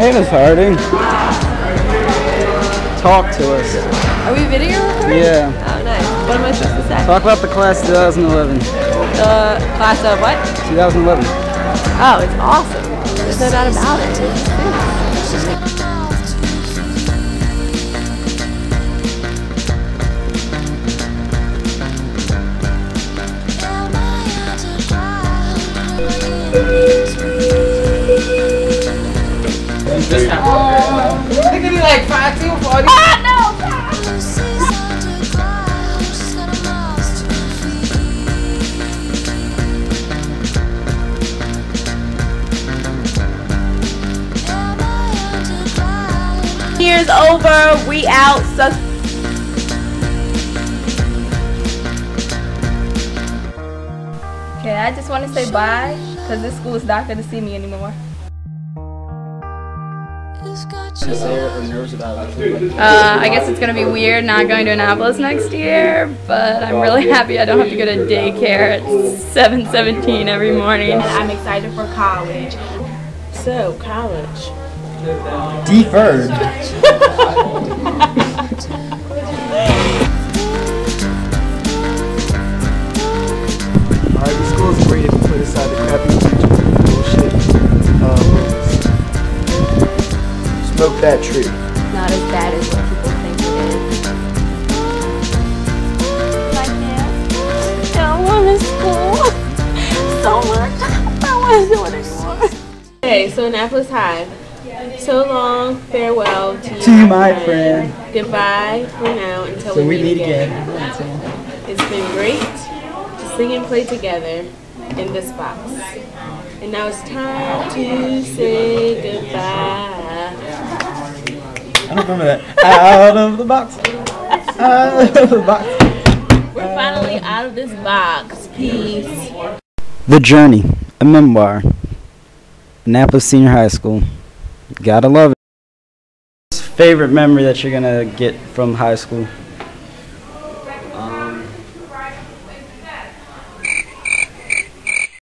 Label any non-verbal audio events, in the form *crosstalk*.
Hey, Miss Harding. Eh? Talk to us. Are we video recording? Yeah. Oh, nice. What am I supposed to say? Talk about the class 2011. The class of what? 2011. Oh, it's awesome. There's no doubt about it. They give me like five two forty. Ah, Year's over. We out. Sus- Okay, I just want to say bye because this school is not going to see me anymore. Just say or nerves about it. Uh, I guess it's gonna be weird not going to Annapolis next year, but I'm really happy I don't have to go to daycare at 7:17 every morning. I'm excited for college. So, college. Deferred. *laughs* smoke that tree. Not as bad as what people think it is. I can't. I don't want to school so much. I don't want to do it anymore. Okay, so Annapolis High. So long, farewell to To you, my friend. Goodbye for now until So we, we meet again. It's been great to sing and play together in this box. And now it's time to say goodbye. I don't remember that. Out of the box. Out of the box. We're finally out of this box. Peace. The Journey, a memoir. Annapolis Senior High School. Gotta love it. Favorite memory that you're gonna get from high school?